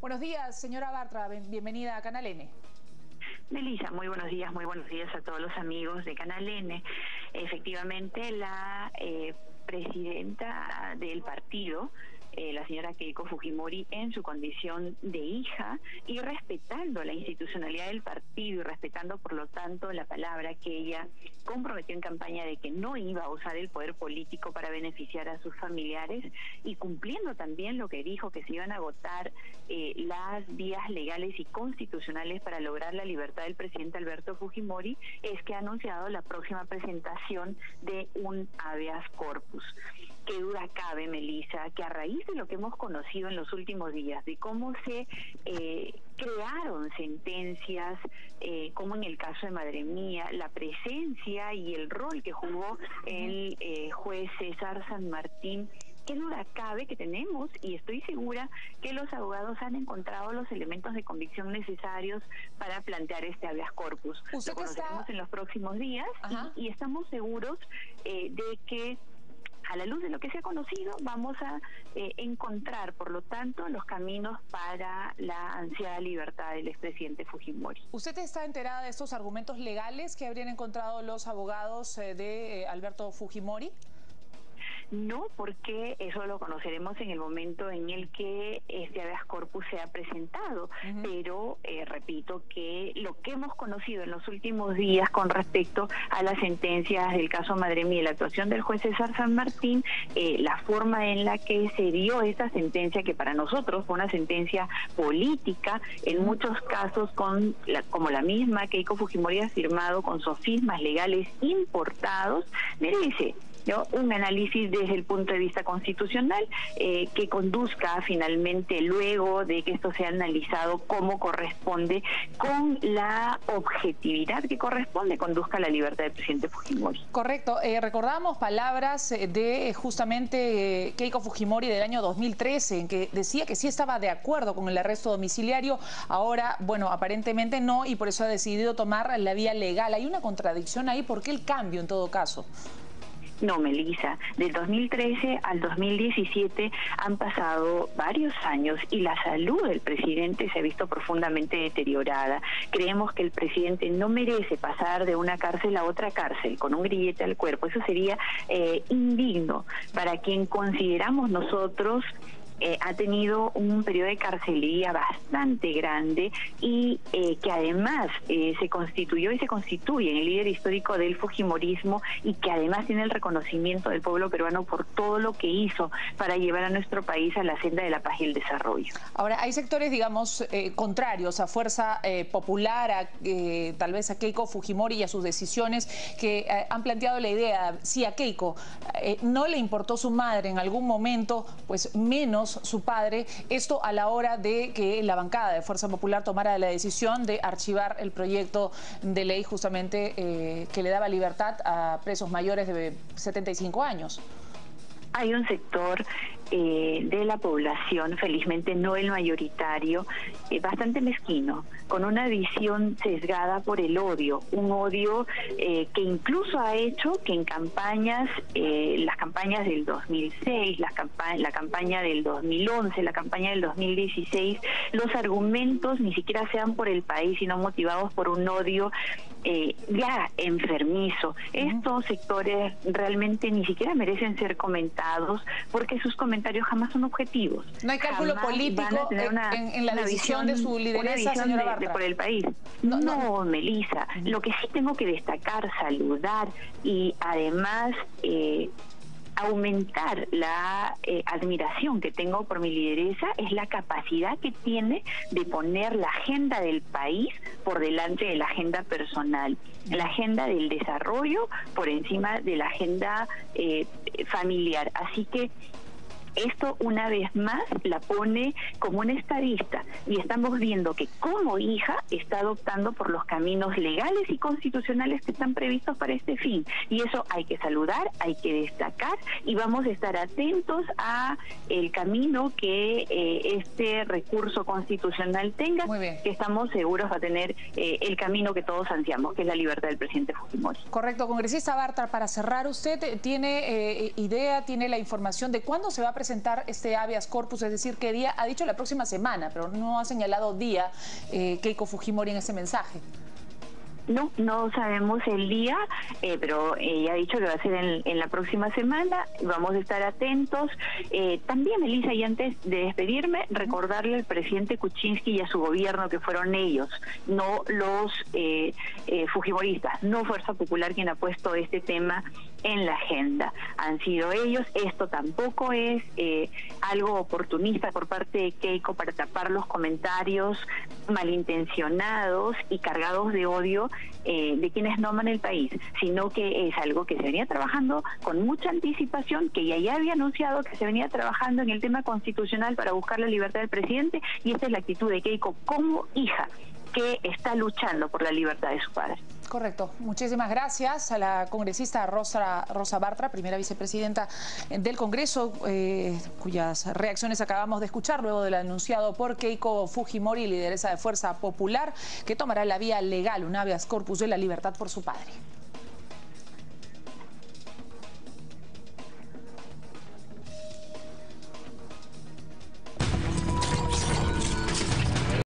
Buenos días, señora Bartra, bienvenida a Canal N. Melissa, muy buenos días, muy buenos días a todos los amigos de Canal N. Efectivamente, la eh, presidenta del partido eh, la señora Keiko Fujimori en su condición de hija y respetando la institucionalidad del partido y respetando por lo tanto la palabra que ella comprometió en campaña de que no iba a usar el poder político para beneficiar a sus familiares y cumpliendo también lo que dijo que se iban a agotar eh, las vías legales y constitucionales para lograr la libertad del presidente Alberto Fujimori es que ha anunciado la próxima presentación de un habeas corpus. Qué duda cabe, Melissa, que a raíz de lo que hemos conocido en los últimos días, de cómo se eh, crearon sentencias, eh, como en el caso de Madre Mía, la presencia y el rol que jugó el eh, juez César San Martín, qué duda cabe que tenemos y estoy segura que los abogados han encontrado los elementos de convicción necesarios para plantear este habeas corpus. Lo conoceremos en los próximos días y, estamos seguros de que a la luz de lo que se ha conocido, vamos a eh, encontrar, por lo tanto, los caminos para la ansiada libertad del expresidente Fujimori. ¿Usted está enterada de estos argumentos legales que habrían encontrado los abogados eh, de eh, Alberto Fujimori? No, porque eso lo conoceremos en el momento en el que este habeas corpus sea presentado. Pero eh, repito que lo que hemos conocido en los últimos días con respecto a las sentencias del caso Madre Mía, la actuación del juez César San Martín, eh, la forma en la que se dio esta sentencia, que para nosotros fue una sentencia política, en muchos casos con la, como la misma que Keiko Fujimori ha firmado con sofismas legales importados, merece un análisis desde el punto de vista constitucional eh, que conduzca finalmente luego de que esto sea analizado como corresponde con la objetividad que corresponde conduzca a la libertad del presidente Fujimori. Correcto. Eh, recordamos palabras eh, de justamente Keiko Fujimori del año 2013 en que decía que sí estaba de acuerdo con el arresto domiciliario. Ahora, bueno, aparentemente no y por eso ha decidido tomar la vía legal. Hay una contradicción ahí. ¿Por qué el cambio en todo caso? No, Melissa, del 2013 al 2017 han pasado varios años y la salud del presidente se ha visto profundamente deteriorada. Creemos que el presidente no merece pasar de una cárcel a otra cárcel con un grillete al cuerpo. Eso sería eh, indigno para quien consideramos nosotros eh, ha tenido un periodo de carcelería bastante grande y eh, que además eh, se constituyó y se constituye en el líder histórico del Fujimorismo y que además tiene el reconocimiento del pueblo peruano por todo lo que hizo para llevar a nuestro país a la senda de la paz y el desarrollo. Ahora, hay sectores, digamos, contrarios a Fuerza Popular, a, tal vez a Keiko Fujimori y a sus decisiones, que han planteado la idea, si a Keiko no le importó su madre en algún momento, pues menos su padre, esto a la hora de que la bancada de Fuerza Popular tomara la decisión de archivar el proyecto de ley justamente eh, que le daba libertad a presos mayores de 75 años. Hay un sector eh, de la población, felizmente no el mayoritario, eh, bastante mezquino, con una visión sesgada por el odio, un odio eh, que incluso ha hecho que en campañas, las campañas del 2006, la, la campaña del 2011, la campaña del 2016, los argumentos ni siquiera sean por el país, sino motivados por un odio ya enfermizo. Estos sectores realmente ni siquiera merecen ser comentados porque sus comentarios jamás son objetivos. No hay cálculo político en, la decisión de su lideresa, señora de, por el país. No, no, Melissa. Lo que sí tengo que destacar, saludar y además eh, aumentar la eh, admiración que tengo por mi lideresa es la capacidad que tiene de poner la agenda del país por delante de la agenda personal, la agenda del desarrollo por encima de la agenda eh, familiar. Así que esto una vez más la pone como una estadista y estamos viendo que como hija está adoptando por los caminos legales y constitucionales que están previstos para este fin. Y eso hay que saludar, hay que destacar y vamos a estar atentos a el camino que eh, este recurso constitucional tenga, que estamos seguros va a tener eh, el camino que todos ansiamos, que es la libertad del presidente Fujimori. Correcto, congresista Bartra, para cerrar, ¿usted tiene eh, idea, tiene la información de cuándo se va a presentar presentar este habeas corpus, es decir, qué día, ha dicho la próxima semana, pero no ha señalado día eh, Keiko Fujimori en ese mensaje. No, no sabemos el día, eh, pero ella ha dicho que va a ser en, la próxima semana. Vamos a estar atentos. Eh, también, Elisa, y antes de despedirme, recordarle al presidente Kuczynski y a su gobierno que fueron ellos, no los eh, fujimoristas, no Fuerza Popular quien ha puesto este tema en la agenda. Han sido ellos. Esto tampoco es algo oportunista por parte de Keiko para tapar los comentarios malintencionados y cargados de odio eh, de quienes norman el país, sino que es algo que se venía trabajando con mucha anticipación, que ya, ya había anunciado que se venía trabajando en el tema constitucional para buscar la libertad del presidente, y esta es la actitud de Keiko como hija que está luchando por la libertad de su padre. Correcto. Muchísimas gracias a la congresista Rosa, Rosa Bartra, primera vicepresidenta del Congreso, eh, cuyas reacciones acabamos de escuchar luego del anunciado por Keiko Fujimori, lideresa de Fuerza Popular, que tomará la vía legal, un habeas corpus de la libertad por su padre.